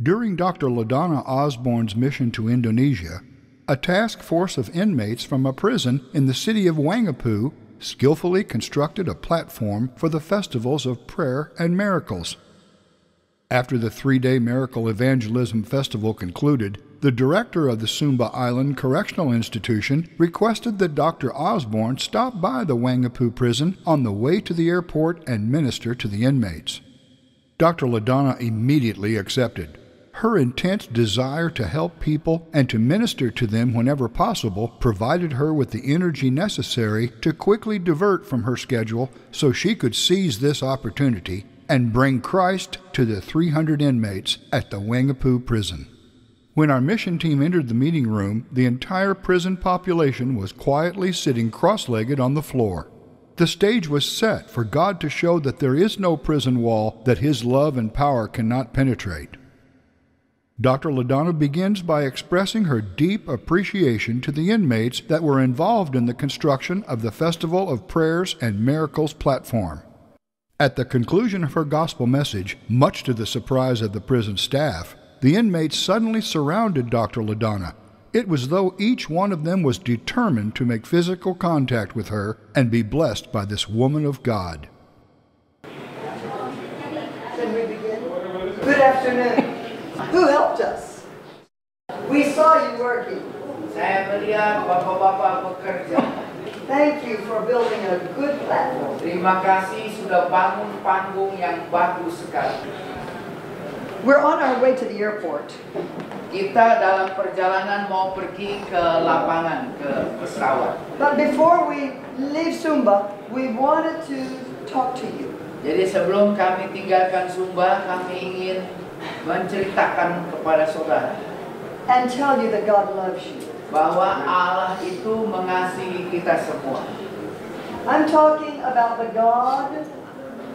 During Dr. LaDonna Osborne's mission to Indonesia, a task force of inmates from a prison in the city of Wangapu skillfully constructed a platform for the festivals of prayer and miracles. After the three day Miracle Evangelism Festival concluded, the director of the Sumba Island Correctional Institution requested that Dr. Osborne stop by the Wangapu prison on the way to the airport and minister to the inmates. Dr. LaDonna immediately accepted. Her intense desire to help people and to minister to them whenever possible provided her with the energy necessary to quickly divert from her schedule so she could seize this opportunity and bring Christ to the 300 inmates at the Wangapu prison. When our mission team entered the meeting room, the entire prison population was quietly sitting cross legged on the floor. The stage was set for God to show that there is no prison wall that His love and power cannot penetrate. Dr. LaDonna begins by expressing her deep appreciation to the inmates that were involved in the construction of the Festival of Prayers and Miracles platform. At the conclusion of her gospel message, much to the surprise of the prison staff, the inmates suddenly surrounded Dr. LaDonna. It was as though each one of them was determined to make physical contact with her and be blessed by this woman of God. Good afternoon. Who helped us? We saw you working. Saya melihat bapak-bapak bekerja. Thank you for building a good platform. Terima kasih sudah bangun panggung yang bagus sekali. We're on our way to the airport. Kita dalam perjalanan mau pergi ke lapangan, ke pesawat. But before we leave Sumba, we wanted to talk to you. Jadi sebelum kami tinggalkan Sumba, kami ingin menceritakan kepada saudara and tell you that God loves you. bahwa Allah itu mengasihi kita semua. I'm talking about the God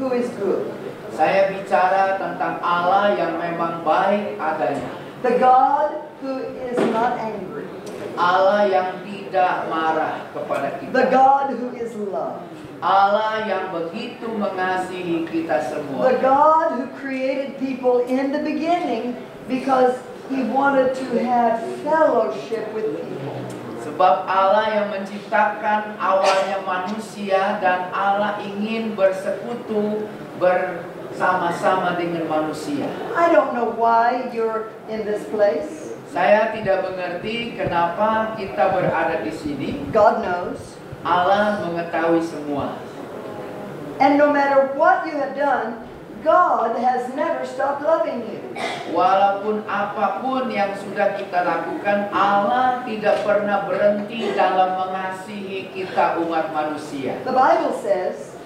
who is good, Saya bicara tentang Allah yang memang baik adanya. the God who is not angry, Allah yang tidak marah kepada the kita. God who is love, Allah yang begitu mengasihi kita the semua. God who created people in the beginning because he wanted to have fellowship with people. Sebab Allah yang menciptakan awalnya manusia dan Allah ingin bersekutu bersama-sama dengan manusia. I don't know why you're in this place. Saya tidak mengerti kenapa kita berada di sini. God knows. Allah mengetahui semua. And no matter what you have done, God has never stopped loving you. Walaupun apa pun yang sudah kita lakukan, Allah tidak pernah berhenti dalam mengasihi kita umat manusia. The Bible says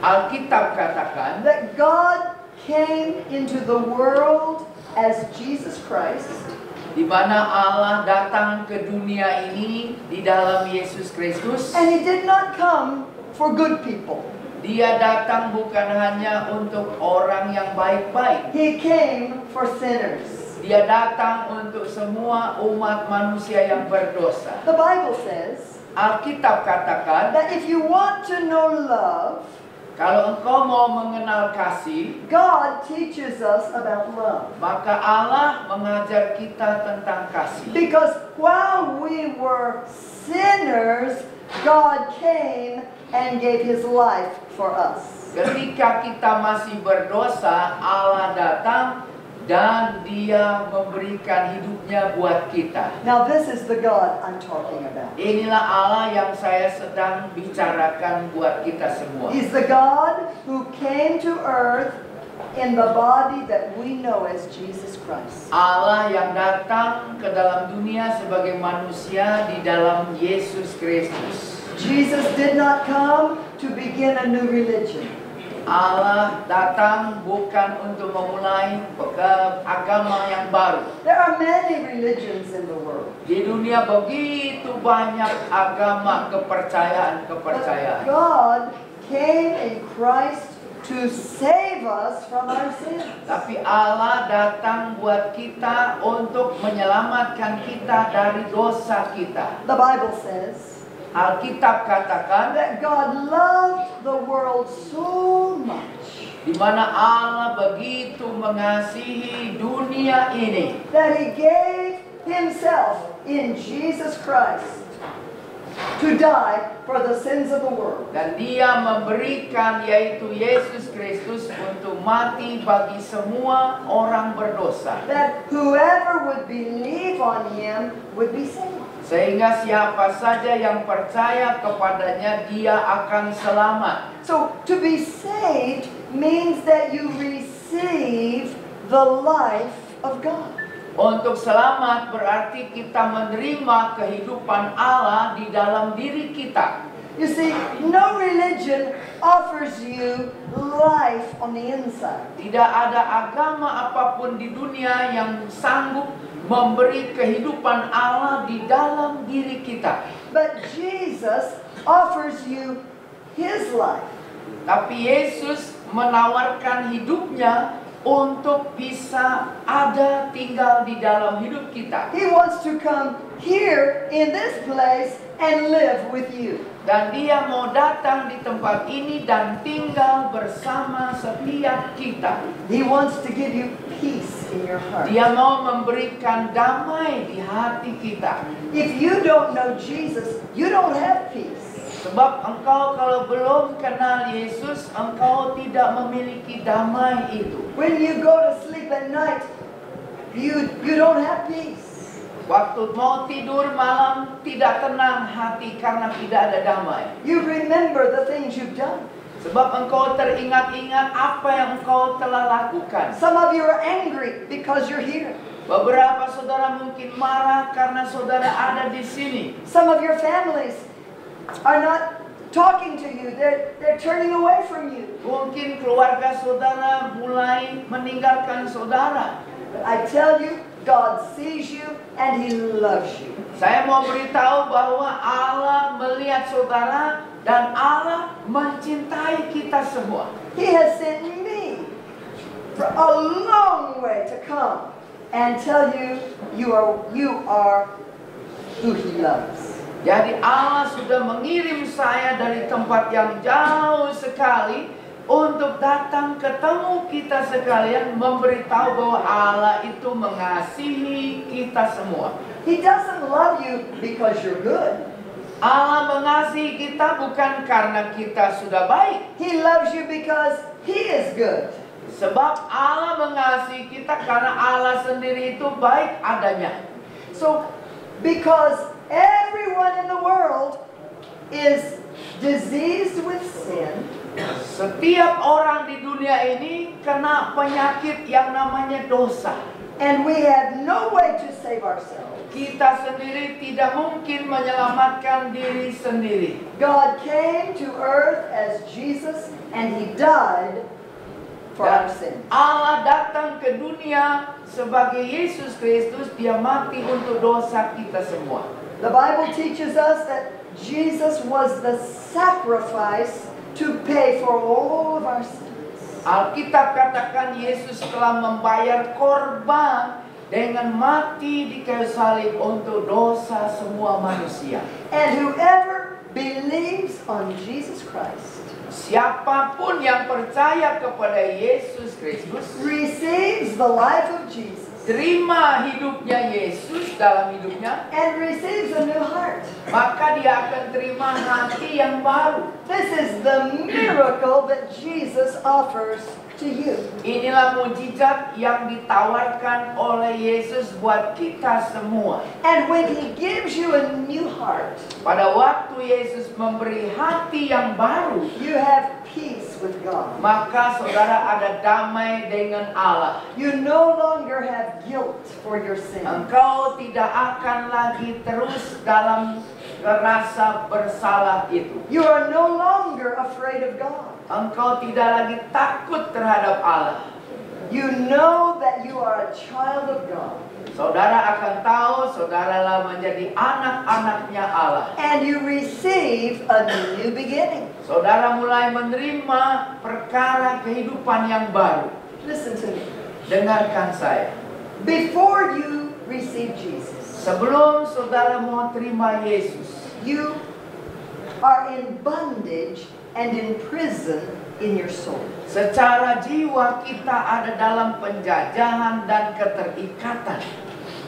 Alkitab katakan that God came into the world as Jesus Christ di mana Allah datang ke dunia ini di dalam Yesus Kristus. and he did not come for good people. Dia datang bukan hanya untuk orang yang baik-baik. He came for sinners. Dia datang untuk semua umat manusia yang berdosa. The Bible says Alkitab katakan, that if you want to know love, kalau engkau mau mengenal kasih, God teaches us about love. maka Allah mengajar kita tentang kasih. Because while we were sinners, God came and gave his life for us. Ketika kita masih berdosa, Allah datang dan dia memberikan hidupnya buat kita. Now, this is the God I'm talking about. Inilah Allah yang saya sedang bicarakan buat kita semua. He's the God who came to earth in the body that we know as Jesus Christ. Allah yang datang ke dalam dunia sebagai manusia di dalam Yesus Kristus. Jesus did not come to begin a new religion. Allah datang bukan untuk memulai agama yang baru. There are many religions in the world. Di dunia begitu banyak agama But kepercayaan-kepercayaan. God came in Christ to save us from our sins. Tapi Allah datang buat kita untuk menyelamatkan kita dari dosa kita. The Bible says Alkitab katakan that God loved the world so much di mana Allah begitu mengasihi dunia ini that he gave himself in Jesus Christ to die for the sins of the world. dan dia memberikan yaitu Yesus Kristus untuk mati bagi semua orang berdosa That whoever would believe on him would be saved. Sehingga siapa saja yang percaya kepadanya dia akan selamat So to be saved means that you receive the life of God. Untuk selamat berarti kita menerima kehidupan Allah di dalam diri kita. You see, no religion offers you life on the inside. Tidak ada agama apa pun di dunia yang sanggup memberi kehidupan Allah di dalam diri kita. But Jesus offers you his life. Tapi Yesus menawarkan hidupnya untuk bisa ada tinggal di dalam hidup kita. He wants to come here in this place and live with you. Dan dia mau datang di tempat ini dan tinggal bersama setiap kita. He wants to give you peace in your heart. Dia mau memberikan damai di hati kita. If you don't know Jesus, you don't have peace. Sebab engkau kalau belum kenal Yesus, engkau tidak memiliki damai itu. When you go to sleep at night, you, you don't have peace. Waktu mau tidur malam tidak tenang hati karena tidak ada damai. You remember the things you've done. Sebab engkau teringat-ingat apa yang engkau telah lakukan. Some of you are angry because you're here. Beberapa saudara mungkin marah karena saudara ada di sini. Some of your families are not talking to you. They're, they're turning away from you. Mungkin keluarga saudara mulai meninggalkan saudara. But I tell you, God sees you and He loves you. Saya mau beritahu bahwa Allah melihat saudara dan Allah mencintai kita semua. He has sent me for a long way to come and tell you you are you are who He loves. Jadi Allah sudah mengirim saya dari tempat yang jauh sekali untuk datang ketemu kita sekalian memberitahu bahwa Allah itu mengasihi kita semua. He doesn't love you because you're good. Allah mengasihi kita bukan karena kita sudah baik. He loves you because He is good. Sebab Allah mengasihi kita karena Allah sendiri itu baik adanya. So, because everyone in the world is diseased with sin, Setiap orang di dunia ini kena penyakit yang namanya dosa. and we have no way to save ourselves. Kita sendiri tidak mungkin menyelamatkan diri sendiri. God came to earth as Jesus and He died for our sins. Allah datang ke dunia sebagai Yesus Kristus, dia mati untuk dosa kita semua. The Bible teaches us that Jesus was the sacrifice to pay for all of our sins. Alkitab katakan Yesus telah membayar korban dengan mati di kayu salib untuk dosa semua manusia. And whoever believes on Jesus Christ Siapa pun yang percaya kepada Yesus Kristus, receives the life of Jesus terima hidupnya Yesus dalam hidupnya, and receives a new heart. maka dia akan terima hati yang baru. This is the miracle that Jesus offers to you. Inilah mujizat yang ditawarkan oleh Yesus buat kita semua. And when He gives you a new heart, Pada waktu Yesus memberi hati yang baru, you have peace with God. maka saudara ada damai dengan Allah. You no longer have guilt for your sin. Engkau tidak akan lagi terus dalam rasa bersalah itu. You are no longer afraid of God. Engkau tidak lagi takut terhadap Allah. You know that you are a child of God. Saudara akan tahu saudaralah menjadi anak-anaknya Allah. And you receive a new beginning. Saudara mulai menerima perkara kehidupan yang baru. Listen to me. Dengarkan saya. Before you receive Jesus, Sebelum saudara mau terima Yesus, you are in bondage and in prison in your soul. Secara jiwa kita ada dalam penjajahan dan keterikatan.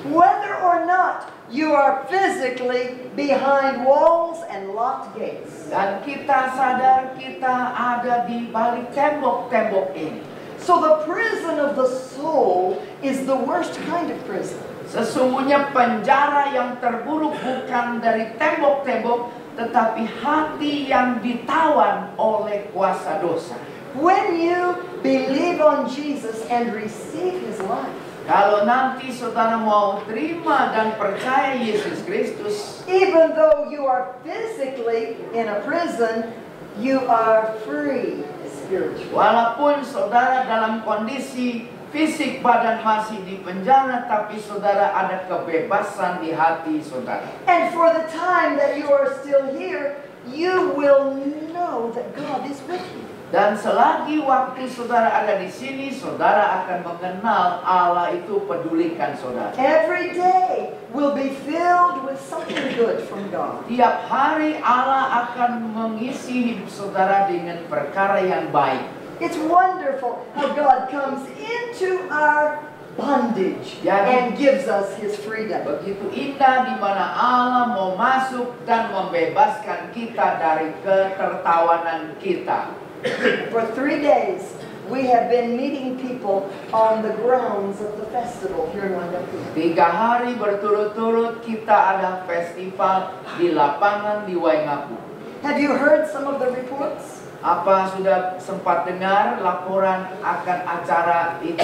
Whether or not you are physically behind walls and locked gates. Dan kita sadar kita ada di balik tembok-tembok ini. So the prison of the soul is the worst kind of prison. Sesungguhnya penjara yang terburuk bukan dari tembok-tembok, tetapi hati yang ditawan oleh kuasa dosa. When you believe on Jesus and receive his life, Kalau nanti saudara mau terima dan percaya Yesus Kristus, even though you are physically in a prison, you are free spiritually. walaupun saudara dalam kondisi fisik badan masih di penjara, tapi saudara ada kebebasan di hati saudara. And for the time that you are still here, you will know that God is with you. Dan selagi waktu saudara ada di sini, saudara akan mengenal Allah itu pedulikan saudara. Every day will be filled with something good from God. Tiap hari Allah akan mengisi hidup saudara dengan perkara yang baik. It's wonderful how God comes into our bondage Jadi- and gives us his freedom. Begitu indah di mana Allah mau masuk dan membebaskan kita dari ketertawanan kita. For three days, we have been meeting people on the grounds of the festival here in Wandapu. Tiga hari berturut-turut kita ada festival di lapangan di Waingapu. Have you heard some of the reports? Apa sudah sempat dengar laporan akan acara itu?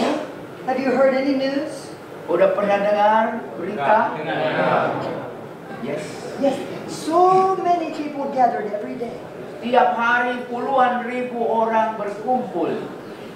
Have you heard any news? Udah pernah dengar berita? Yes. Yes. So many people gathered every day. Tiap hari puluhan ribu orang berkumpul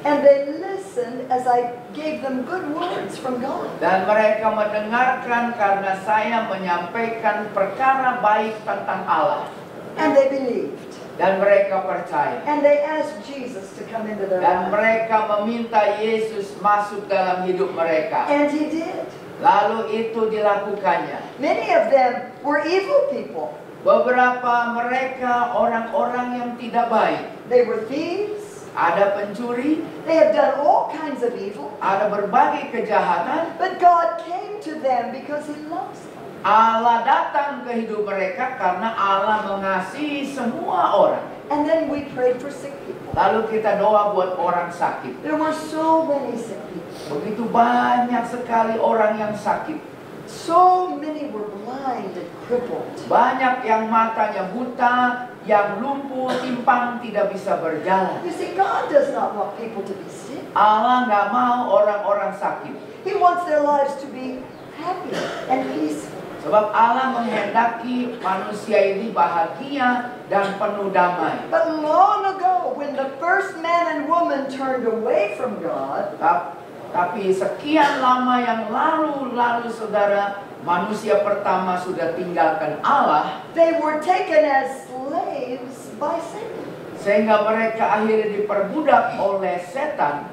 And they listened as I gave them good words from God. dan mereka mendengarkan karena saya menyampaikan perkara baik tentang Allah And they believed. Dan mereka percaya And they asked Jesus to come into their dan mereka meminta Yesus masuk dalam hidup mereka. And he did. Lalu itu dilakukannya. Many of them were evil people. Beberapa mereka orang-orang yang tidak baik. They were thieves. Ada pencuri, They had done all kinds of evil. ada berbagai kejahatan. But God came to them because he loves them. Allah datang ke hidup mereka karena Allah mengasihi semua orang. And then we prayed for sick people. Lalu kita doa buat orang sakit. There were so many sick people. Begitu banyak sekali orang yang sakit. So many were blind and crippled. Banyak yang matanya buta, yang lumpuh, timpang, tidak bisa berjalan. You see, God does not want people to be sick. Allah nggak mau orang-orang sakit. He wants their lives to be happy and peaceful. Sebab Allah menghendaki manusia ini bahagia dan penuh damai. But long ago, when the first man and woman turned away from God, Tap- Tapi sekian lama yang lalu-lalu saudara, manusia pertama sudah tinggalkan Allah. they were taken as slaves by Satan. Sehingga mereka akhirnya diperbudak oleh setan.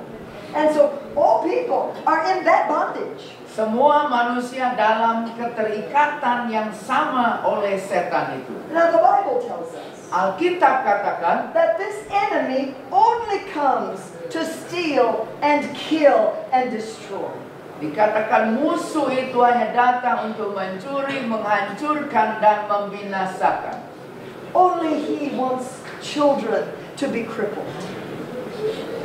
And so all people are in that bondage. Semua manusia dalam keterikatan yang sama oleh setan itu. Now the Bible tells us Alkitab katakan that this enemy only comes to steal and kill and destroy. Dikatakan musuh itu hanya datang untuk mencuri, menghancurkan, dan membinasakan. Only he wants children to be crippled.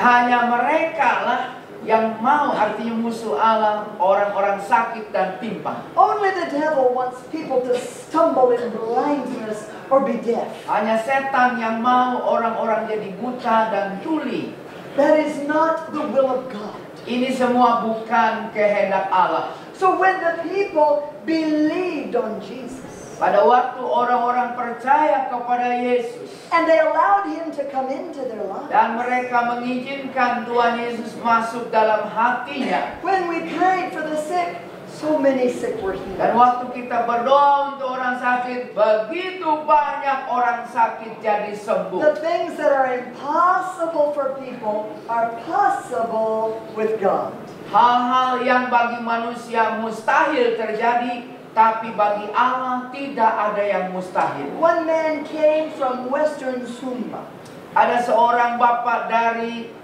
Hanya mereka lah yang mau artinya musuh Allah, orang-orang sakit dan timpang. Only the devil wants people to stumble in blindness or be deaf. Hanya setan yang mau orang-orang jadi buta dan tuli. That is not the will of God. Ini semua bukan kehendak Allah. So when the people believed on Jesus Pada waktu orang-orang percaya kepada Yesus and they allowed him to come into their lives, dan mereka mengizinkan Tuhan Yesus masuk dalam hatinya when we prayed for the sick, so many sick were Dan healed. waktu kita berdoa untuk orang sakit, begitu banyak orang sakit jadi sembuh. The things that are impossible for people are possible with God. Hal-hal yang bagi manusia mustahil terjadi, tapi bagi Allah tidak ada yang mustahil. One man came from western Sumba. ada seorang bapak dari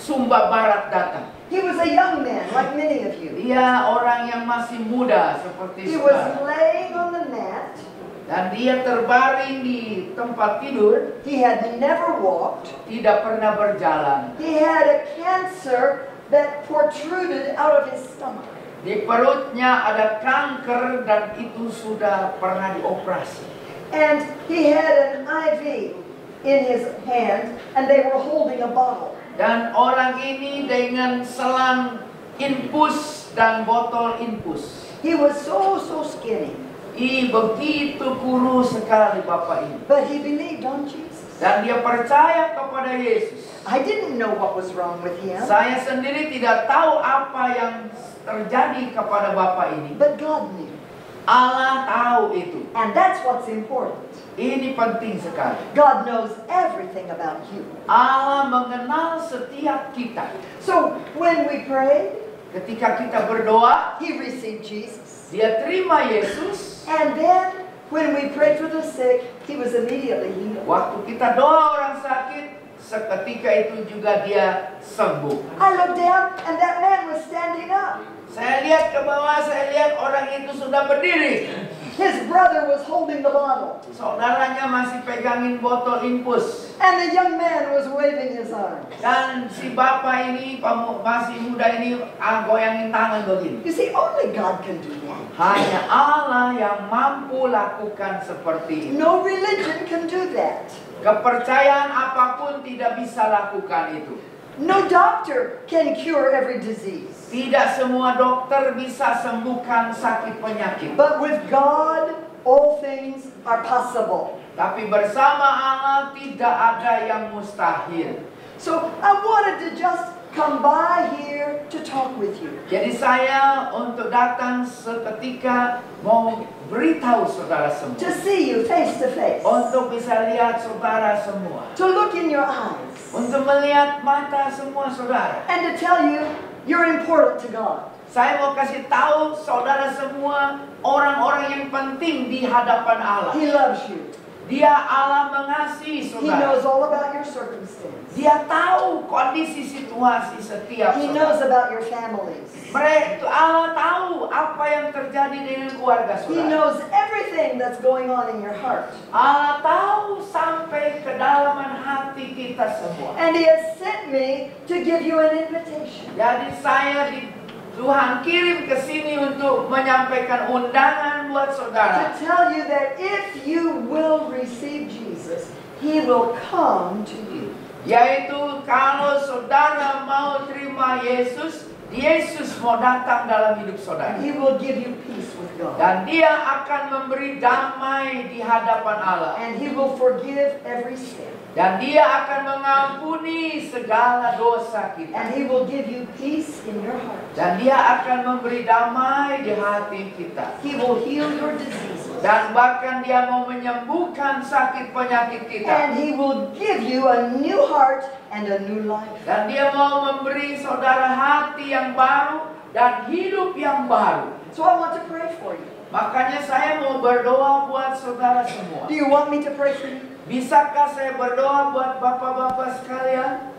Sumba Barat datang. He was a young man, like many of you. Dia orang yang masih muda seperti He was laying on the mat. Dan dia terbaring di tempat tidur, He had never walked. tidak pernah berjalan. He had a cancer that protruded out of his stomach. Di perutnya ada kanker dan itu sudah pernah dioperasi. And he had an IV in his hand, and they were holding a bottle. Dan orang ini dengan selang infus dan botol infus. He was so, so skinny. Ih, begitu kurus sekali Bapak ini. But he believed on Jesus. Dan dia percaya kepada Yesus. I didn't know what was wrong with him, Saya sendiri tidak tahu apa yang terjadi kepada Bapak ini. but God knew. Allah tahu itu. And that's what's important. Ini penting sekali. God knows everything about you. Allah mengenal setiap kita. So when we prayed, Ketika kita berdoa, he received Jesus. dia terima Yesus. And then when we prayed for the sick, he was immediately healed. Waktu kita doa orang sakit, seketika itu juga dia sembuh. I looked down and that man was standing up. Saya lihat ke bawah, saya lihat orang itu sudah berdiri. His brother was holding the bottle. Saudaranya masih pegangin botol infus. And the young man was waving his arms. Dan si bapak ini, masih muda ini, ah, goyangin tangan begini. You see, only God can do that. Hanya Allah yang mampu lakukan seperti itu. No religion can do that. Kepercayaan apa pun tidak bisa lakukan itu. No doctor can cure every disease. Tidak semua dokter bisa sembuhkan sakit penyakit. But with God, all things are possible. Tapi bersama Allah tidak ada yang mustahil. So I wanted to just come by here to talk with you. Jadi saya untuk datang seketika mau beritahu saudara To semua. see you face to face. Untuk bisa lihat saudara semua. To look in your eyes. Untuk melihat mata semua saudara. And to tell you you're important to God. Saya mau kasih tahu saudara semua orang-orang yang penting di hadapan Allah. He loves you. Dia Allah mengasihi He saudara. knows all about your circumstance. Dia tahu kondisi situasi setiap He knows saudara. about your families. Mereka Allah tahu apa yang terjadi dengan keluarga He saudara. knows everything that's going on in your heart. Allah tahu kita semua. And He has sent me to give you an invitation. Jadi saya di Tuhan kirim ke sini untuk menyampaikan undangan buat To saudara. tell you that if you will receive Jesus, He will come to you. Yaitu kalau saudara mau terima Yesus, Yesus mau datang dalam hidup saudara. He will give you peace with God. Dan dia akan memberi damai di hadapan Allah. And He will forgive every sin. Dan dia akan mengampuni segala dosa And kita. He will give you peace in your heart. Dan dia akan memberi damai di hati kita. He will heal your diseases. Dan bahkan dia mau menyembuhkan sakit penyakit kita. And He will give you a new heart and a new life. Dan dia mau memberi saudara hati yang baru dan hidup yang baru. So I want to pray for you. Makanya saya mau berdoa buat saudara semua. Do you want me to pray for you? Bisakah saya berdoa buat bapak-bapak sekalian?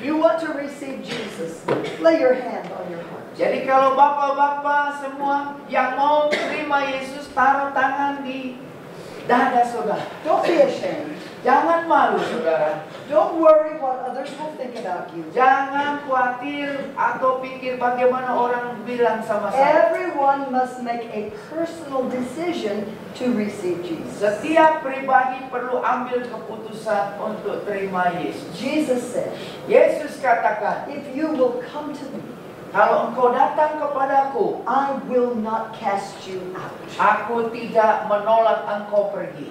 You want to receive Jesus? Lay your hand on your heart. Jadi kalau bapak-bapak semua yang mau terima Yesus taruh tangan di dada saudara. Don't be ashamed. Jangan malu saudara. Don't worry what others will think about you. Jangan khawatir atau pikir bagaimana orang bilang sama saya. Everyone must make a personal decision to receive Jesus. Setiap pribadi perlu ambil keputusan untuk terima Yesus. Jesus said, Yesus katakan, If you will come to me, kalau engkau datang kepadaku, I will not cast you out. aku tidak menolak engkau pergi.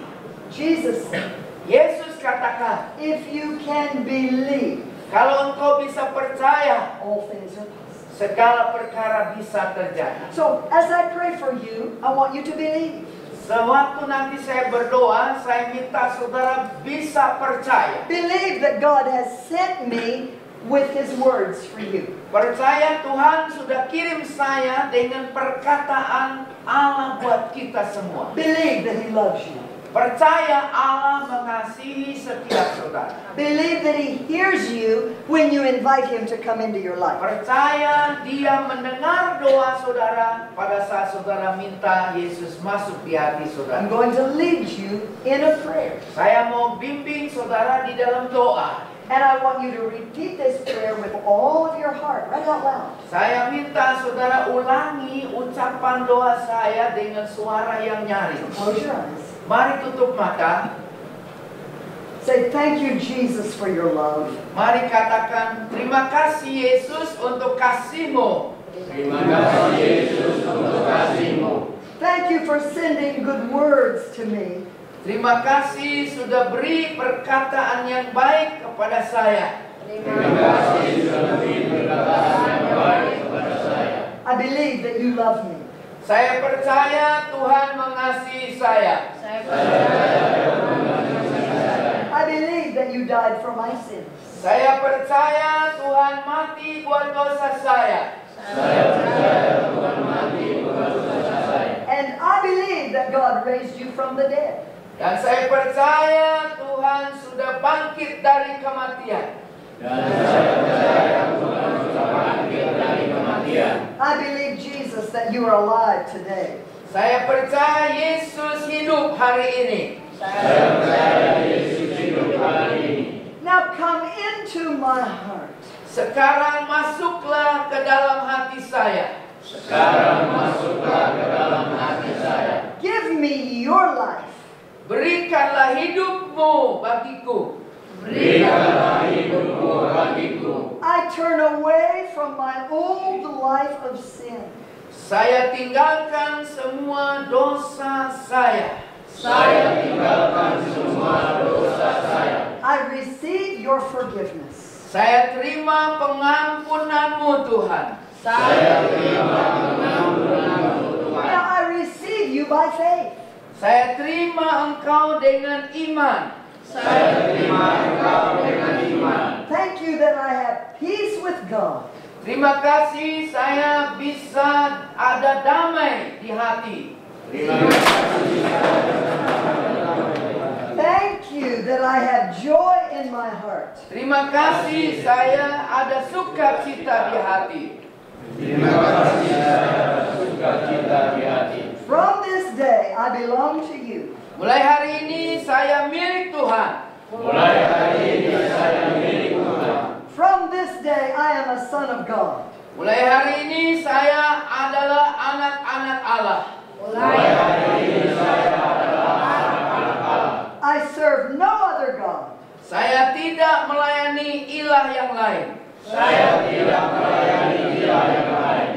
Jesus said, Yesus katakan, If you can believe, kalau engkau bisa percaya, all things are possible. segala perkara bisa terjadi. So, as I pray for you, I want you to believe. Sewaktu nanti saya berdoa, saya minta saudara bisa percaya. Believe that God has sent me with His words for you. Percaya Tuhan sudah kirim saya dengan perkataan Allah buat kita semua. Believe that He loves you. Percaya Allah mengasihi setiap saudara. Believe that He hears you when you invite Him to come into your life. Percaya dia mendengar doa saudara pada saat saudara minta Yesus masuk di hati I'm saudara. going to lead you in a prayer. Saya mau bimbing saudara di dalam doa. And I want you to repeat this prayer with all of your heart, right out loud. Saya minta saudara ulangi ucapan doa saya dengan suara yang nyaring. Close your eyes. Mari tutup mata. Say, Thank you, Jesus, for your love. Mari katakan terima kasih Yesus untuk kasihmu. Thank you for sending good words to me. Terima kasih sudah beri perkataan yang baik kepada saya. I believe that you love me. Saya percaya Tuhan mengasihi saya. I believe that you died for my sins. Saya percaya Tuhan mati buat dosa saya. And I believe that God raised you from the dead. Dan saya percaya Tuhan sudah bangkit dari kematian. I believe, Jesus, that you are alive today. Saya percaya Yesus hidup hari ini. Now come into my heart. Sekarang masuklah ke dalam hati saya. Give me your life. Berikanlah hidupmu bagiku. I turn away from my old life of sin. Saya tinggalkan semua dosa saya. I receive your forgiveness. Saya terima pengampunanmu Tuhan. Now I receive you by faith. Saya terima engkau dengan iman. Thank you that I have peace with God. Terima kasih saya bisa ada damai di hati. Thank you that I have joy in my heart. Terima kasih saya ada sukacita di hati. From this day I belong to you. Mulai hari ini saya milik Tuhan. From this day I am a son of God. Mulai hari ini saya adalah anak-anak Allah. I serve no other God. Saya tidak melayani ilah yang lain.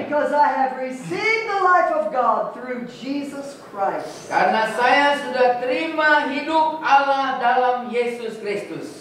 Because I have received the life of God through Jesus Christ. Karena saya sudah terima hidup Allah dalam Yesus Kristus.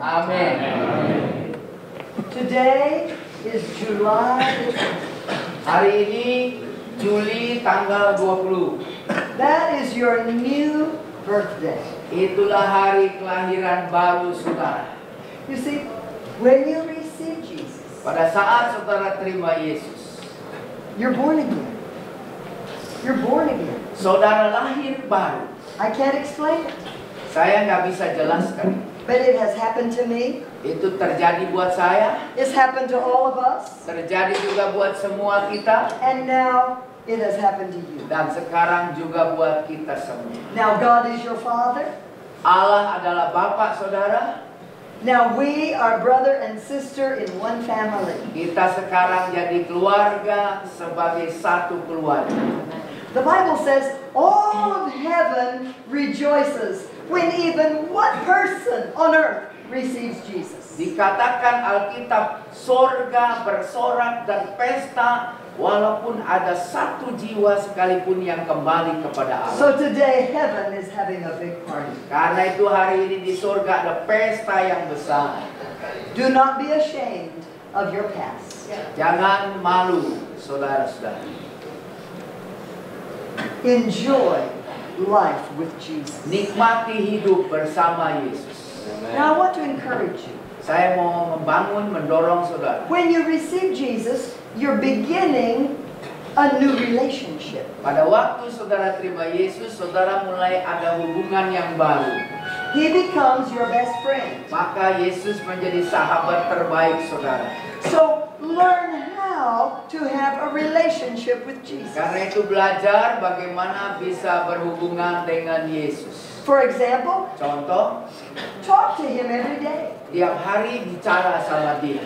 Amen. Amin. Today is July the 10th. Hari ini Juli tanggal 20. That is your new birthday. Itulah hari kelahiran baru saudara. You see, when you receive Jesus, Pada saat saudara terima Yesus, you're born again. You're born again. Saudara lahir baru. I can't explain it, Saya nggak bisa jelaskan. but it has happened to me. Itu terjadi buat saya, It's happened to all of us, terjadi juga buat semua kita, and now it has happened to you. dan sekarang juga buat kita semua. Now God is your Father. Allah adalah Bapak saudara. Now we are brother and sister in one family. Kita sekarang jadi keluarga sebagai satu keluarga. The Bible says all of heaven rejoices when even one person on earth receives Jesus. Dikatakan Alkitab, sorga bersorak dan pesta Walaupun ada satu jiwa sekalipun yang kembali kepada Allah. So today, heaven is having a big party. Karena itu hari ini di surga ada pesta yang besar. Do not be ashamed of your past. Jangan malu, saudara-saudara. Enjoy life with Jesus. Nikmati hidup bersama Yesus. Now, I want to encourage you. Saya mau membangun, mendorong saudara. When you receive Jesus, you're beginning a new relationship. Pada waktu saudara terima Yesus, saudara mulai ada hubungan yang baru. He becomes your best friend. Maka Yesus menjadi sahabat terbaik saudara. So learn how to have a relationship with Jesus. Karena itu belajar bagaimana bisa berhubungan dengan Yesus. For example, Contoh, talk to him every day. tiap hari bicara sama dia.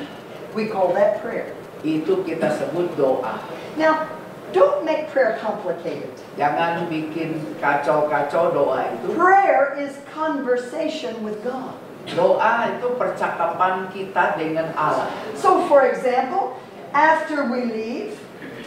We call that prayer. Itu kita sebut doa. Now, don't make prayer complicated. Jangan bikin kacau-kacau doa itu. Prayer is conversation with God. Doa itu percakapan kita dengan Allah. So, for example, after we leave,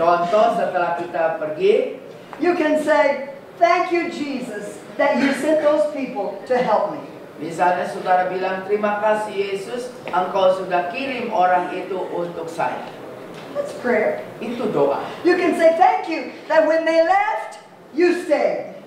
Contoh setelah kita pergi, you can say, Thank you, Jesus, that you sent those people to help me. misalnya saudara bilang terima kasih Yesus, engkau sudah kirim orang itu untuk saya. That's prayer. Itu doa. You can say, Thank you, that when they left, you stayed.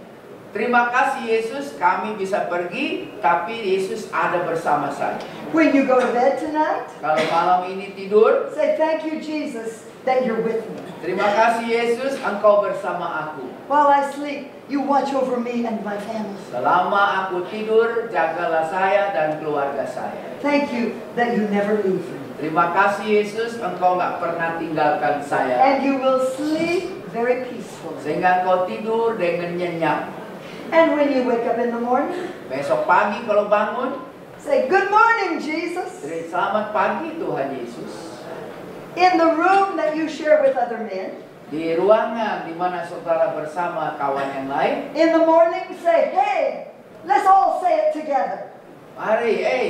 Terima kasih Yesus, kami bisa pergi, tapi Yesus ada bersama saya. When you go to bed tonight, Kalau malam ini tidur, say, Thank you, Jesus, that you're with me. terima kasih Yesus, engkau bersama aku. While I sleep, you watch over me and my family. Selama aku tidur, jagalah saya dan keluarga saya. Thank you that you never leave me. Terima kasih Yesus, engkau nggak pernah tinggalkan saya. And you will sleep very peacefully. Sehingga engkau tidur dengan nyenyak. And when you wake up in the morning, Besok pagi kalau bangun, say, Good morning, Jesus. selamat pagi Tuhan Yesus. In the room that you share with other men, Di ruangan di mana saudara bersama kawan yang lain, in the morning, say, Hey, let's all say it together. mari, eh,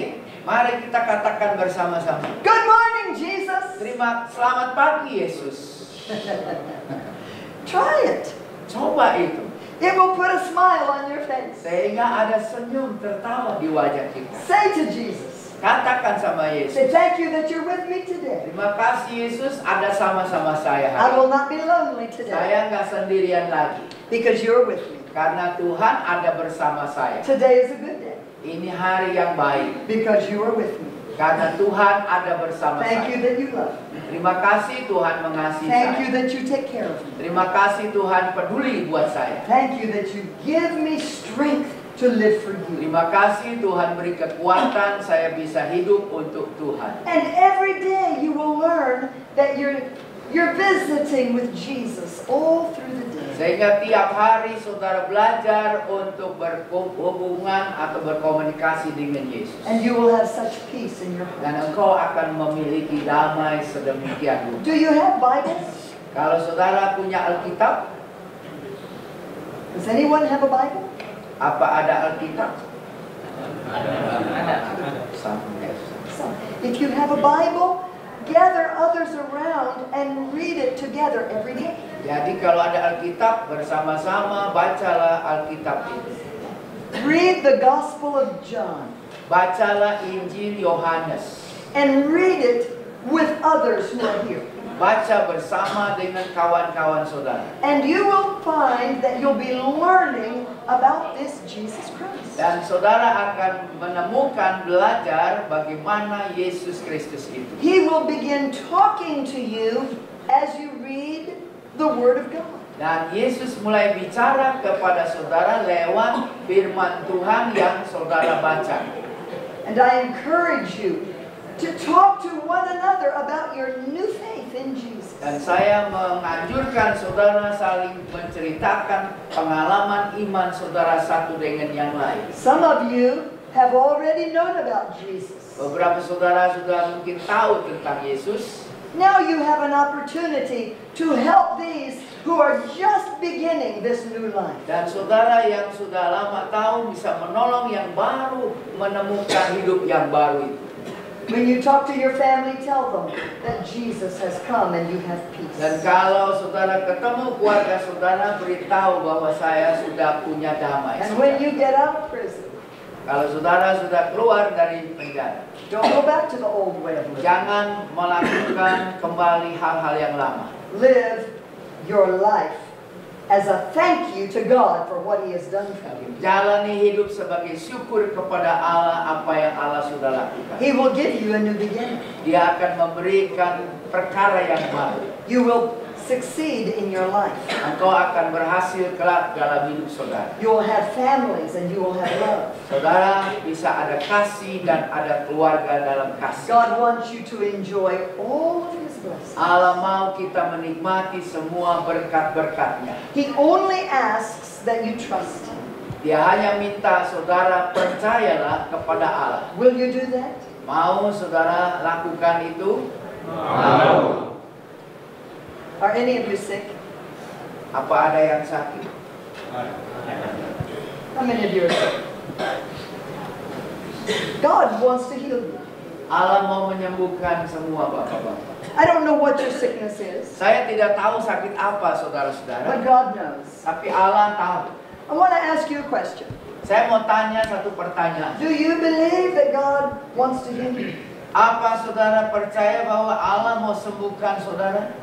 mari kita katakan bersama-sama. Good morning, Jesus. Terima selamat pagi Yesus. Try it. Coba itu. It will put a smile on your face. Sehingga ada senyum tertawa di wajah kita. Say to Jesus, Katakan sama say, Yesus. Thank you that you're with me today. Terima kasih Yesus ada sama-sama saya I hari will ini. not be lonely today Saya nggak sendirian lagi. because you're with me. Karena Tuhan ada bersama saya. Today is a good day Ini hari yang baik. because you are with me. Karena Tuhan ada bersama Thank you saya. that you love. Terima kasih Tuhan mengasihi Thank you saya. that you take care of me. Terima kasih Tuhan peduli buat saya. Thank you that you give me strength to live for you. Terima kasih Tuhan beri kekuatan saya bisa hidup untuk Tuhan. And every day you will learn that you're you're visiting with Jesus all through the day. Sehingga tiap hari saudara belajar untuk berhubungan atau berkomunikasi dengan Yesus. And you will have such peace in your heart. Dan engkau akan memiliki damai sedemikian rupa. Do you have Bibles? Kalau saudara punya Alkitab, Does anyone have a Bible? apa ada Alkitab? Sama. So, if you have a Bible, gather others around and read it together every day. Jadi kalau ada Alkitab bersama-sama bacalah Alkitab itu. Read the Gospel of John Bacalah Injil Yohanes. and read it with others who are here. Baca bersama dengan kawan-kawan saudara. And you will find that you'll be learning about this Jesus Christ. Dan saudara akan menemukan belajar bagaimana Yesus Kristus itu. He will begin talking to you as you read the Word of God. Dan Yesus mulai bicara kepada saudara lewat firman Tuhan yang saudara baca. And I encourage you to talk to one another about your new faith in Jesus. Dan saya menganjurkan saudara saling menceritakan pengalaman iman saudara satu dengan yang lain. Some of you have already known about Jesus. Beberapa saudara sudah mungkin tahu tentang Yesus. Now you have an opportunity to help these who are just beginning this new life. Dan saudara yang sudah lama tahu bisa menolong yang baru menemukan hidup yang baru itu. When you talk to your family, tell them that Jesus has come and you have peace. Dan kalau saudara ketemu keluarga saudara, beritahu bahwa saya sudah punya damai. And when you get out of prison, Kalau saudara sudah keluar dari penjara, don't go back to the old way of living. jangan melakukan kembali hal-hal yang lama. Live your life as a thank you to God for what He has done for you. Jalani hidup sebagai syukur kepada Allah apa yang Allah sudah lakukan. He will give you a new beginning. Dia akan memberikan perkara yang baru. You will succeed in your life. Engkau akan berhasil kelak dalam hidup saudara. You will have families and you will have love. Saudara bisa ada kasih dan ada keluarga dalam kasih. God wants you to enjoy all of His blessings. Allah mau kita menikmati semua berkat-berkatnya. He only asks that you trust Him. Dia hanya minta saudara percayalah kepada Allah. Will you do that? Mau saudara lakukan itu? Are any of you sick? Apa ada yang sakit? How many of you are sick? God wants to heal you. Allah mau menyembuhkan semua bapak-bapak. I don't know what your sickness is, Saya tidak tahu sakit apa but saudara-saudara, God knows. tapi Allah tahu. I want to ask you a question. Saya mau tanya satu pertanyaan. Do you believe that God wants to heal you? Apa saudara percaya bahwa Allah mau sembuhkan saudara?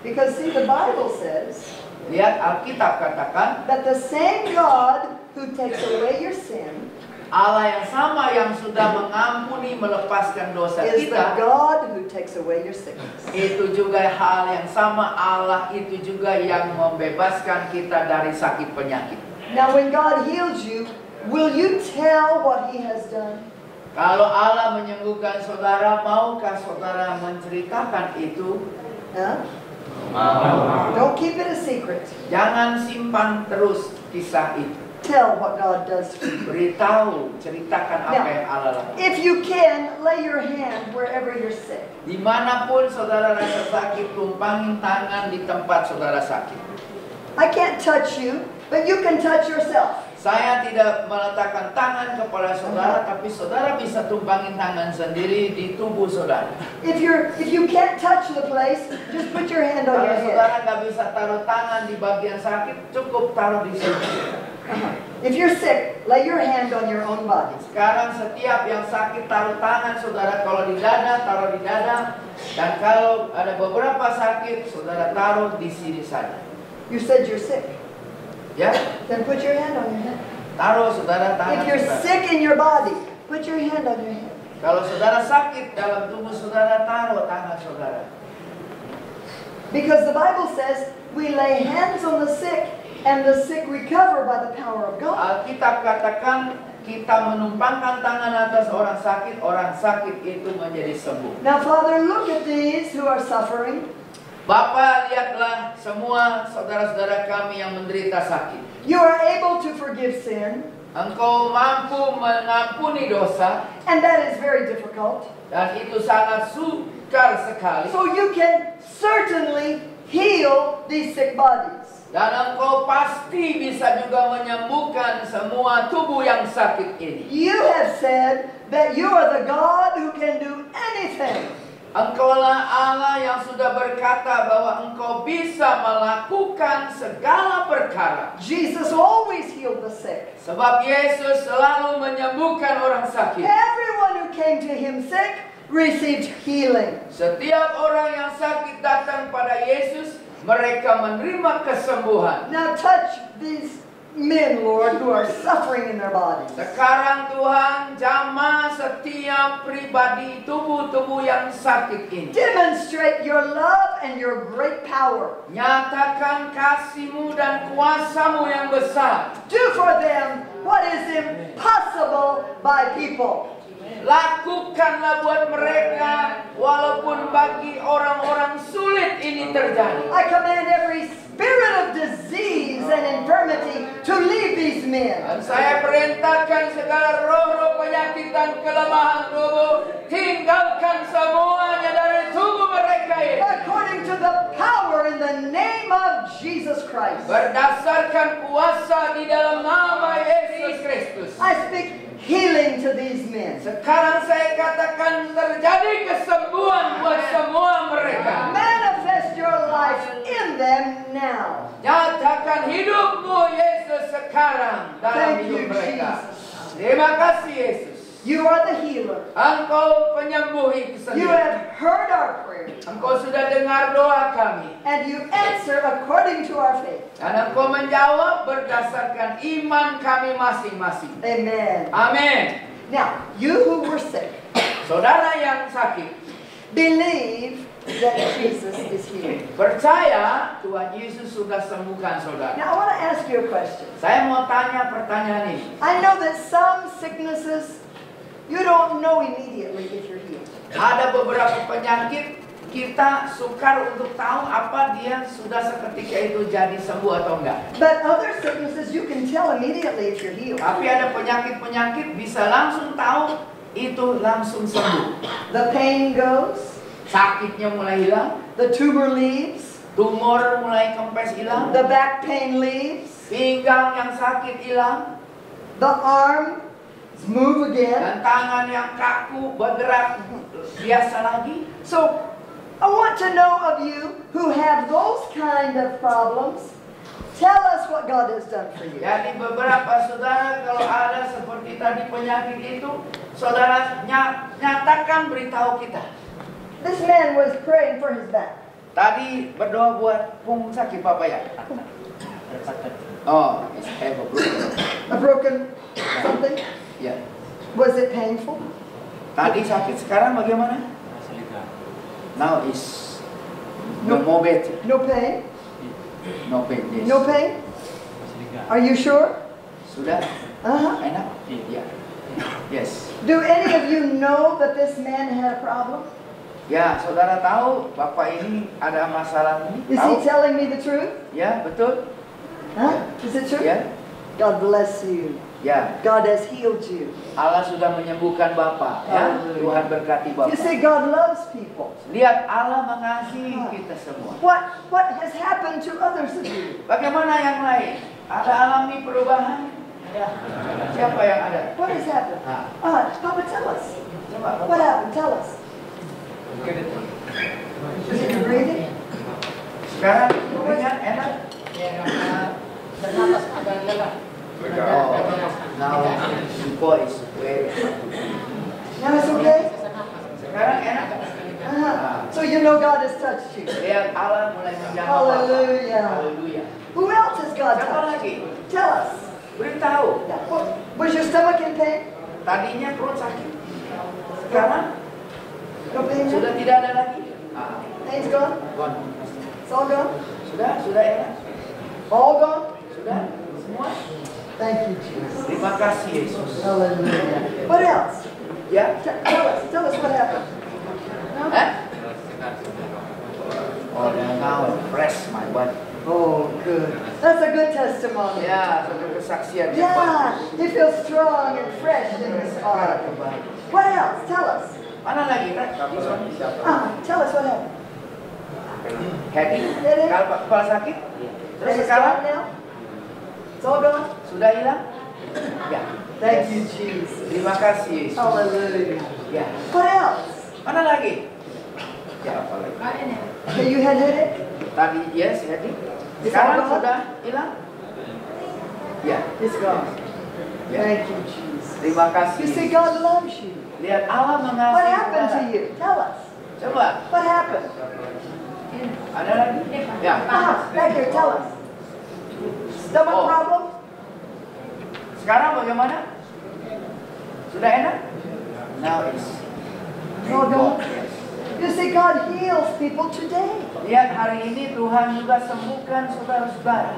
Because see, the Bible says Lihat Alkitab katakan, that the same God who takes away your sin Allah yang sama yang sudah mengampuni melepaskan dosa is the kita, God who takes away your sickness. itu juga hal yang sama Allah itu juga yang membebaskan kita dari sakit penyakit. Now, when God heals you, will you tell what He has done? Kalau Allah menyembuhkan saudara, maukah saudara menceritakan itu? Huh? Don't keep it a secret. Jangan simpan terus kisah itu. Tell what God does for you. Beritahu, ceritakan apa Now, yang Allah lakukan. If you can, lay your hand wherever you're sick. Di mana pun saudara rasa sakit, tumpangin tangan di tempat saudara sakit. I can't touch you, but you can touch yourself. Saya tidak meletakkan tangan kepada saudara, tapi saudara bisa tumpangin tangan sendiri di tubuh saudara. If you're if you can't touch the place, just put your hand on Kalau your head. saudara nggak bisa taruh tangan di bagian sakit, cukup taruh di sini. If you're sick, lay your hand on your own body. Sekarang setiap yang sakit taruh tangan saudara, kalau di dada taruh di dada, dan kalau ada beberapa sakit saudara taruh di sini saja. You said you're sick. Ya, Then put your hand on your head. taruh saudara tangan. If you're saudara. sick in your body, put your hand on your head. Kalau saudara sakit dalam tubuh saudara, taruh tangan saudara. Because the Bible says we lay hands on the sick and the sick recover by the power of God. Ah, Alkitab katakan kita menumpangkan tangan atas orang sakit, orang sakit itu menjadi sembuh. Now, Father, look at these who are suffering. Bapak lihatlah semua saudara-saudara kami yang menderita sakit. You are able to forgive sin, Engkau mampu mengampuni dosa and that is very difficult. dan itu sangat sukar sekali. So you can certainly heal these sick bodies. Dan engkau pasti bisa juga menyembuhkan semua tubuh yang sakit ini. You have said that you are the God who can do anything. Engkaulah Allah yang sudah berkata bahwa engkau bisa melakukan segala perkara. Jesus always healed the sick. Sebab Yesus selalu menyembuhkan orang sakit. Everyone who came to him sick received healing. Setiap orang yang sakit datang pada Yesus, mereka menerima kesembuhan. Now touch these men, Lord, who are suffering in their bodies. Sekarang Tuhan jamah setiap pribadi tubuh-tubuh yang sakit ini. Demonstrate your love and your great power. Nyatakan kasihmu dan kuasamu yang besar. Do for them what is impossible by people. Lakukanlah buat mereka walaupun bagi orang-orang sulit ini terjadi. I command every spirit of disease and infirmity to leave these men. Dan saya perintahkan segala roh-roh penyakit dan kelemahan tubuh tinggalkan semuanya dari tubuh mereka ini. According to the power in the name of Jesus Christ. Berdasarkan kuasa di dalam nama Yesus Kristus. I speak healing to these men. Sekarang saya katakan terjadi kesembuhan buat semua mereka. Manifest your life in them now. Nyatakan hidupmu Yesus sekarang dalam Thank you, hidup mereka. Jesus. Terima kasih Yesus. You are the healer. Engkau penyembuh You have heard our prayer, Engkau sudah dengar doa kami. and you answer according to our faith. Dan engkau menjawab berdasarkan iman kami masing-masing. Amen. Amin. Now, you who were sick, Saudara yang sakit, believe that Jesus is here. percaya Tuhan Yesus sudah sembuhkan saudara. Now, I want to ask you a question. Saya mau tanya pertanyaan ini. I know that some sicknesses you don't know immediately if you're healed. Ada beberapa penyakit kita sukar untuk tahu apa dia sudah seketika itu jadi sembuh atau enggak. But other sicknesses you can tell immediately if you're healed. Tapi ada penyakit-penyakit bisa langsung tahu itu langsung sembuh. The pain goes, Sakitnya mulai hilang, the tumor leaves, tumor mulai kempes hilang, the back pain leaves, pinggang yang sakit hilang, the arms move again. dan tangan yang kaku bergerak biasa lagi. So, I want to know of you who have those kind of problems, tell us what God has done for you. Jadi beberapa saudara kalau ada seperti tadi penyakit itu, saudara ny- nyatakan beritahu kita. This man was praying for his back. Tadi berdoa buat punggung sakit Bapak ya? Oh, it's ever broken. A broken something? Ya. Was it painful? Tadi sakit sekarang bagaimana? Now is no more better. No pain? No pain. Yes. No pain? Are you sure? Sudah Uh-huh. enak? Ya. Yes. Do any of you know that this man had a problem? Ya, saudara tahu Bapak ini ada masalah ini? Is he telling me the truth? Ya, betul. Huh? Is it true? Ya. God bless you. Ya, God has healed you. Allah sudah menyembuhkan Bapak. Ya. Tuhan berkati You Bapak. see, God loves people. Lihat Allah mengasihi kita semua. What what has happened to others of you? Bagaimana yang lain? Ada alami perubahan? Siapa yang ada? What has happened? Nah, Uh, Papa, tell us. coba What happened? Tell us. Is it your breathing? Sekarang ringan, enak? Oh, now the voice very Now it's okay? Sekarang enak? Uh-huh. So you know God has touched you. Lihat Allah mulai menjamah Haleluya. Haleluya. Who else has God touched? Tell us. Beritahu. Yeah. What, was your stomach in pain? Tadinya perut sakit. Sekarang No sudah tidak ada lagi. Ah, Pain's gone? gone. It's all gone? Sudah, sudah enak. All gone? Sudah, semua. Thank you, Jesus. Terima kasih Yesus. Hallelujah. What else? Ya, T- tell us. Tell us what happened. eh? Oh, now fresh my body. Oh, good. That's a good testimony. Ya, satu kesaksian yang Yeah, bagus. he feels strong and fresh in his heart. What else? Tell us. Mana lagi one. Ah, tell us what happened. Headache? Headache. Kepala sakit? Terus And it's sekarang gone? sudah hilang? Ya. Thank you, Jesus. Terima kasih Yesus. Hallelujah. Ya. What else? Mana lagi? Ya, apa lagi? Okay, you had headache? Tadi yes, headache. Sekarang sudah hilang? Ya. It's gone. ya. Thank you, Jesus. Terima kasih. You Yesus. God loves you. Lihat Allah mengasihi What happened to you? Tell us. Coba, What happened? ada lagi? Ya. Ah, back here, tell us. Stomach Oh. problem? Sekarang bagaimana? Sudah enak? Now is. No, don't. Yes. You see, God heals people today. Lihat hari ini Tuhan juga sembuhkan saudara-saudara.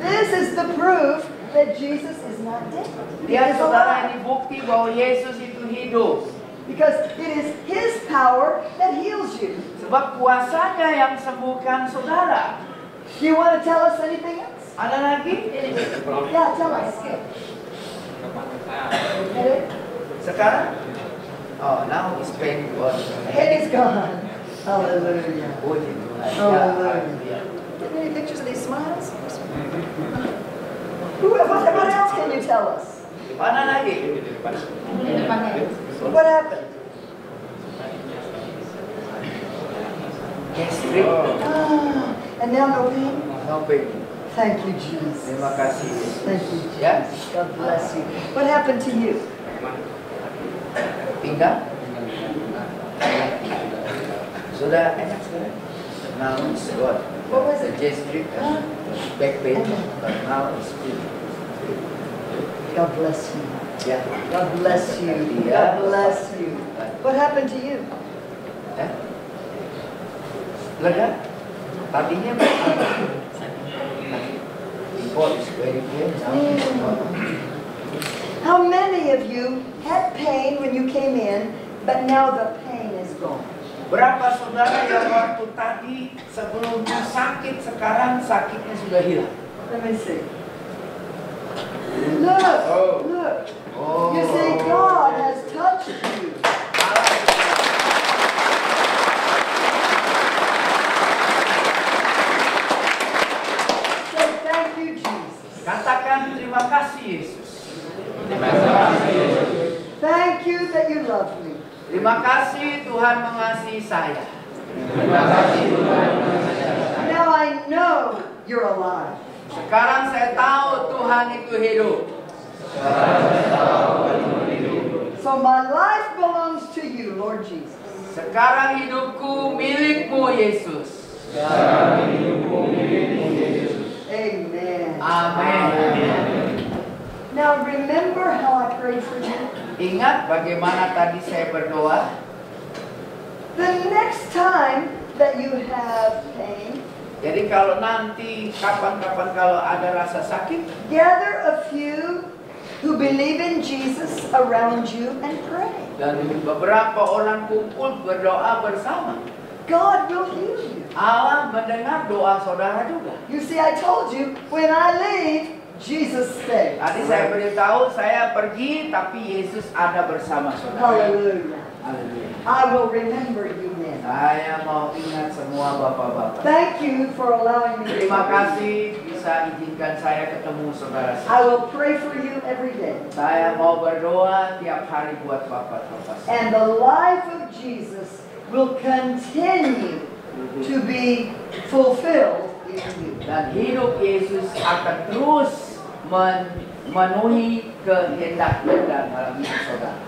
This is the proof that Jesus is not dead. Lihat saudara ini bukti bahwa Yesus itu hidup. Because it is His power that heals you. Sebab kuasanya yang sembuhkan saudara. Do you want to tell us anything else? Ada lagi? Yeah, tell us. Headache? Sekarang? Oh, now is pain was Head is gone. Hallelujah. Puji Tuhan. Ya, Hallelujah. Get any pictures of these smiles? Who, what, what else can you tell us? Mana lagi? What happened? Gastrik. Ah, and now no pain? Sampai. Thank you, Jesus. Terima kasih. Thank you, Jesus. God bless you. What happened to you? pinggang. Sudah enak sekarang. Now it's good. What was The it? back pain, but now it's good. God bless you. Ya. God bless you. God bless you. What happened to you? Lega? Tadinya Import is very clear. It's. How many of you had pain when you came in, but now the pain is gone? Berapa saudara yang waktu tadi sebelumnya sakit sekarang sakitnya sudah hilang? Let me see. Look, Oh. look. Oh. You see, God has touched you. Say thank you, Jesus. Katakan terima kasih Yesus. Thank you that you love me. Terima kasih Tuhan mengasihi saya. Now I know you're alive. Sekarang saya tahu Tuhan itu hidup. So my life belongs to you, Lord Jesus. Sekarang hidupku milikmu Yesus. Amen. Amin. Now remember how I prayed for you? Ingat bagaimana tadi saya berdoa? The next time that you have pain, Jadi kalau nanti kapan-kapan kalau ada rasa sakit, gather a few who believe in Jesus around you and pray. dan beberapa orang kumpul berdoa bersama. God will heal you. Allah mendengar doa saudara juga. You see, I told you, when I leave, Jesus stays. Tadi saya beritahu saya pergi tapi Yesus ada bersama saudara. Hallelujah. Haleluya. I will remember you. Saya mau ingat semua bapak-bapak. Thank you for allowing me Terima kasih bisa izinkan saya ketemu saudara I saya. will pray for you every day. Saya mau berdoa tiap hari buat bapak-bapak. And the life of Jesus will continue to be fulfilled in you. Dan hidup Yesus akan terus memenuhi kehendak-kehendak dalam hidup saudara.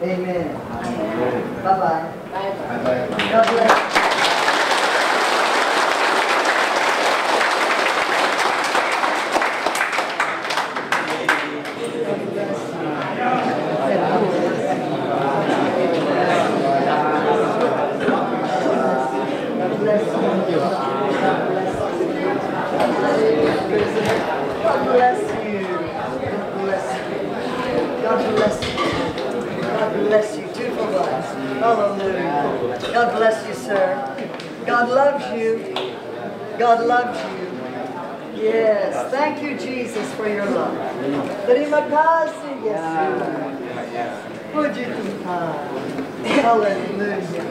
Amen. Bye-bye. 拜拜。拜拜拜拜 God loves you. Yes. Thank you, Jesus, for your love. Terima kasih, Yesus. Puji Tuhan. Hallelujah.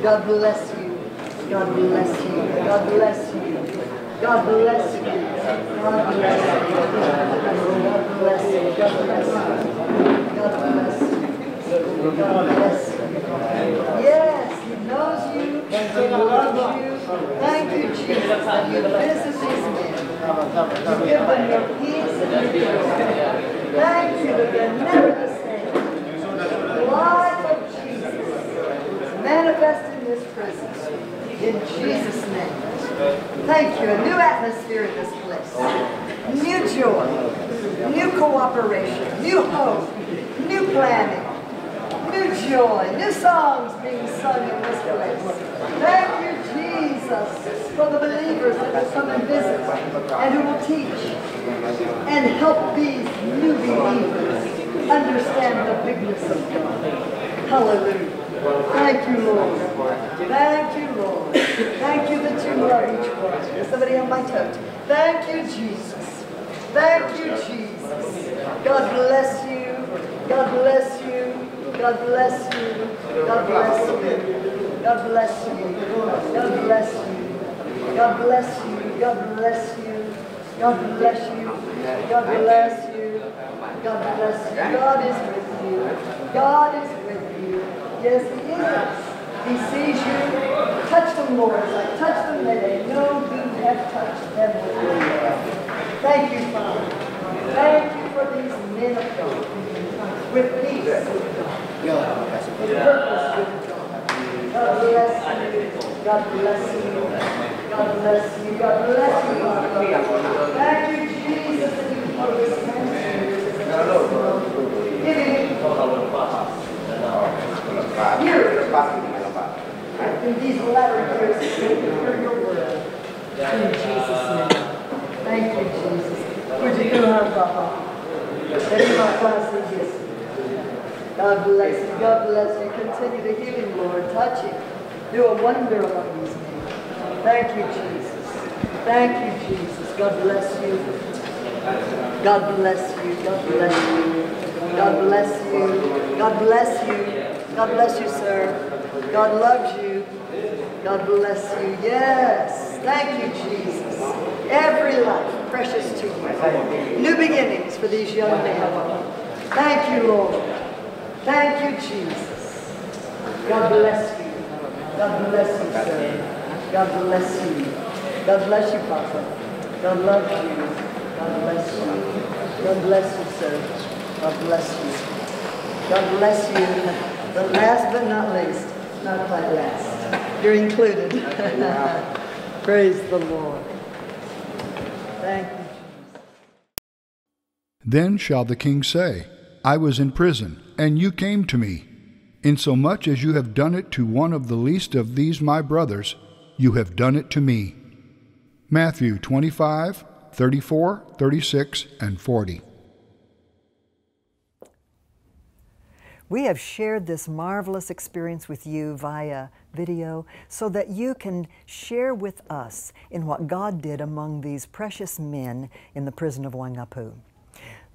God bless you. God bless you. God bless you. God bless you. God bless you. God bless you. God bless you. God bless you. God bless you. Yes, you. He loves you. Thank you, Jesus, that you visit these. You give them your peace and your joy. Thank you that they're never the same. The life of Jesus manifest in this prison. In Jesus' name. Thank you. A new atmosphere in this place. New joy. New cooperation. New hope. New planning. Joy. New songs being sung in this place. Thank you, Jesus, for the believers that will come and visit and who will teach and help these new believers understand the bigness of God. Hallelujah. Thank you, Lord. Thank you, Lord. Thank you that you love each one. Somebody on my toe. Thank you, Jesus. Thank you, Jesus. God bless you. God bless you. God bless you. God bless you. God bless you. God bless you. God bless you. God bless you. God bless you. God bless you. God bless you. God is with you. God is with you. Yes, He is. He sees you. Touch them, Lord. I touch them, may they know you have touched them with. Thank you, Father. Thank you for these men of God. With peace God. Purpose with God. Bless you. God bless you. God bless you. God bless you. Thank you, Jesus, you for this in these latter years hear your word. In Jesus' name. Thank you, Jesus. Would you her, Papa? Everybody class is yes. God bless you. God bless you. Continue to heal him, Lord. Touch him. Do a wonder among these men. Thank you, Jesus. Thank you, Jesus. God bless you. God bless you. God bless you. God bless you. God bless you. God bless you, sir. God loves you. God bless you. Yes. Thank you, Jesus. Every life precious to you. New beginnings for these young men. Thank you, Lord. Thank you, Jesus. God bless you. God bless you, sir. God bless you. God bless you, Papa. God loves you. God bless you. God bless you, sir. God bless you. God bless you. But last but not least, not quite last, you're included. Praise the Lord. Thank you, Jesus. Then shall the king say, I was in prison, and you came to me. Insomuch as you have done it to one of the least of these my brothers, you have done it to me. Matthew 25, 34, 36, and 40. We have shared this marvelous experience with you via video so that you can share with us in what God did among these precious men in the prison of Wangapu.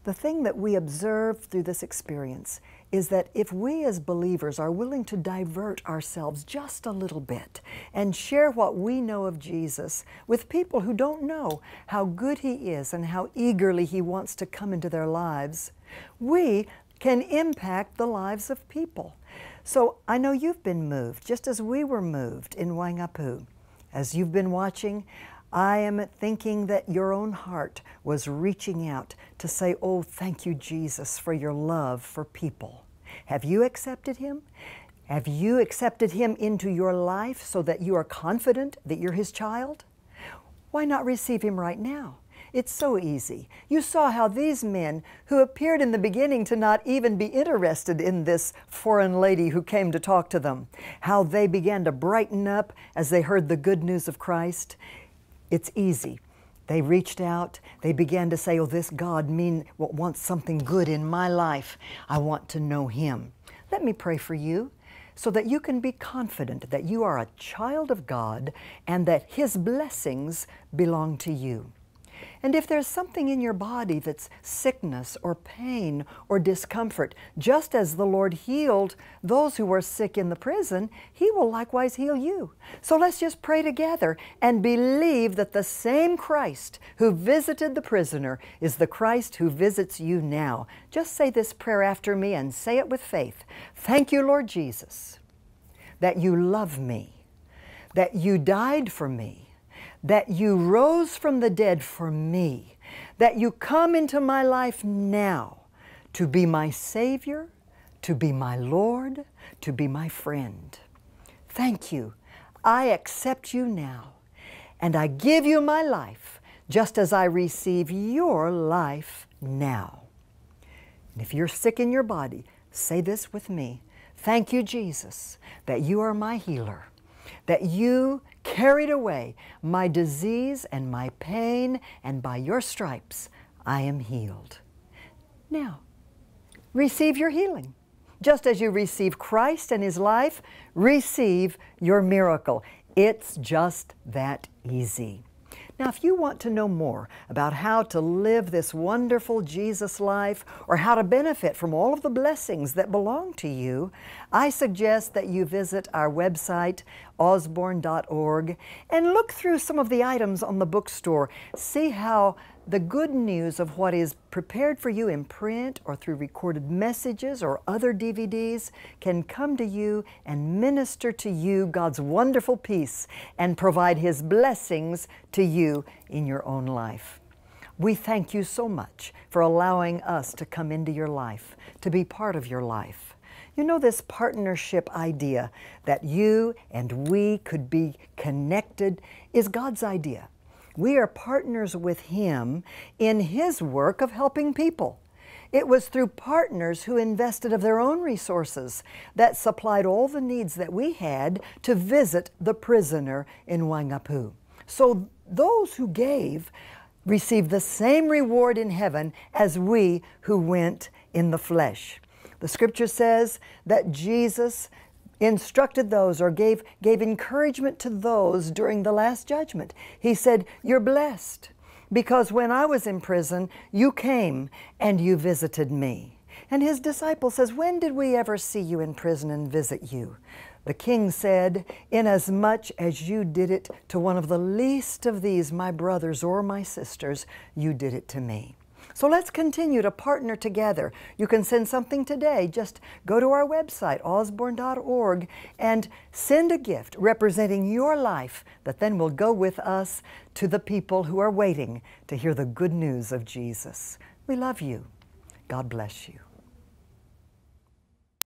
The thing that we observe through this experience is that if we as believers are willing to divert ourselves just a little bit and share what we know of Jesus with people who don't know how good He is and how eagerly He wants to come into their lives, we can impact the lives of people. So I know you've been moved, just as we were moved in Wangapu. As you've been watching, I am thinking that your own heart was reaching out to say, Oh, thank you, Jesus, for your love for people. Have you accepted Him? Have you accepted Him into your life so that you are confident that you're His child? Why not receive Him right now? It's so easy. You saw how these men, who appeared in the beginning to not even be interested in this foreign lady who came to talk to them, how they began to brighten up as they heard the good news of Christ. It's easy. They reached out. They began to say, "Oh, this God mean wants something good in my life. I want to know Him." Let me pray for you so that you can be confident that you are a child of God and that His blessings belong to you. And if there's something in your body that's sickness or pain or discomfort, just as the Lord healed those who were sick in the prison, He will likewise heal you. So let's just pray together and believe that the same Christ who visited the prisoner is the Christ who visits you now. Just say this prayer after me and say it with faith. Thank you, Lord Jesus, that you love me, that you died for me that you rose from the dead for me, that you come into my life now to be my Savior, to be my Lord, to be my friend. Thank you. I accept you now, and I give you my life just as I receive your life now. And if you're sick in your body, say this with me. Thank you, Jesus, that you are my healer, that you carried away my disease and my pain, and by your stripes I am healed. Now, receive your healing. Just as you receive Christ and His life, receive your miracle. It's just that easy. Now, if you want to know more about how to live this wonderful Jesus life or how to benefit from all of the blessings that belong to you, I suggest that you visit our website, osborne.org, and look through some of the items on the bookstore. See how the good news of what is prepared for you in print or through recorded messages or other DVDs can come to you and minister to you God's wonderful peace and provide His blessings to you in your own life. We thank you so much for allowing us to come into your life, to be part of your life. You know, this partnership idea that you and we could be connected is God's idea. We are partners with Him in His work of helping people. It was through partners who invested of their own resources that supplied all the needs that we had to visit the prisoner in Wangapu. So those who gave received the same reward in heaven as we who went in the flesh. The scripture says that Jesus instructed those or gave, gave encouragement to those during the last judgment. He said, You're blessed because when I was in prison, you came and you visited me. And his disciple says, When did we ever see you in prison and visit you? The king said, Inasmuch as you did it to one of the least of these, my brothers or my sisters, you did it to me. So let's continue to partner together. You can send something today. Just go to our website, osborn.org, and send a gift representing your life that then will go with us to the people who are waiting to hear the good news of Jesus. We love you. God bless you.